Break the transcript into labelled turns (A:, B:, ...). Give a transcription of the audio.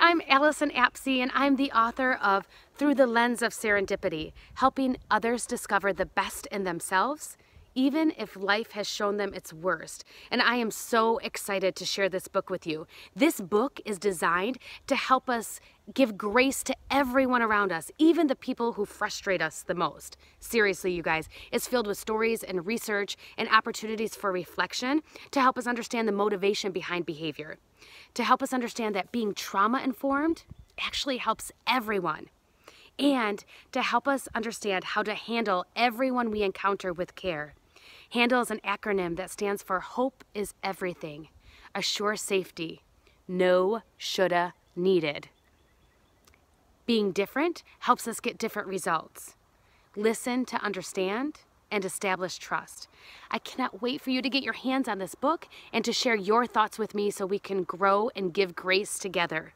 A: I'm Allyson Apsey, and I'm the author of Through the Lens of Serendipity, helping others discover the best in themselves, even if life has shown them its worst. And I am so excited to share this book with you. This book is designed to help us give grace to everyone around us, even the people who frustrate us the most. Seriously, you guys, it's filled with stories and research and opportunities for reflection to help us understand the motivation behind behavior to help us understand that being trauma informed actually helps everyone, and to help us understand how to handle everyone we encounter with care. HANDLE is an acronym that stands for Hope is Everything, Assure Safety, No Shoulda Needed. Being different helps us get different results. Listen to understand and establish trust. I cannot wait for you to get your hands on this book and to share your thoughts with me so we can grow and give grace together.